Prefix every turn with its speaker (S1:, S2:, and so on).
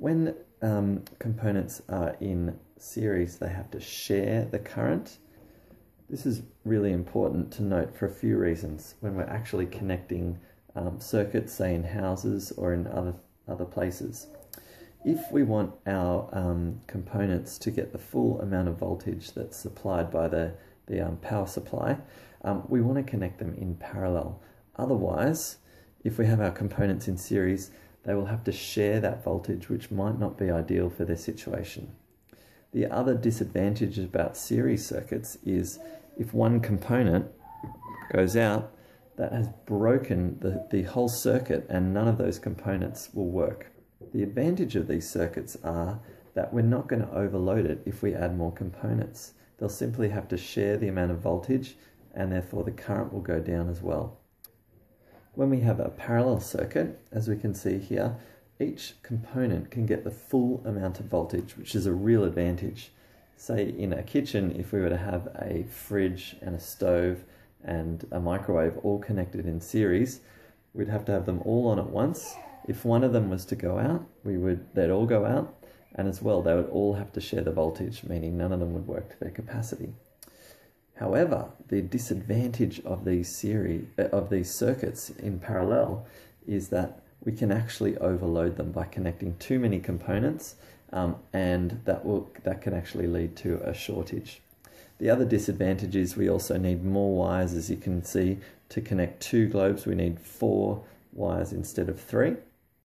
S1: When um, components are in series, they have to share the current. This is really important to note for a few reasons when we're actually connecting um, circuits, say in houses or in other, other places. If we want our um, components to get the full amount of voltage that's supplied by the, the um, power supply, um, we want to connect them in parallel. Otherwise, if we have our components in series, they will have to share that voltage, which might not be ideal for their situation. The other disadvantage about series circuits is if one component goes out, that has broken the, the whole circuit and none of those components will work. The advantage of these circuits are that we're not going to overload it if we add more components. They'll simply have to share the amount of voltage and therefore the current will go down as well. When we have a parallel circuit, as we can see here, each component can get the full amount of voltage, which is a real advantage. Say in a kitchen, if we were to have a fridge and a stove and a microwave all connected in series, we'd have to have them all on at once. If one of them was to go out, we would they'd all go out, and as well they would all have to share the voltage, meaning none of them would work to their capacity. However, the disadvantage of these series uh, of these circuits in parallel is that we can actually overload them by connecting too many components, um, and that will that can actually lead to a shortage. The other disadvantage is we also need more wires, as you can see, to connect two globes. We need four wires instead of three.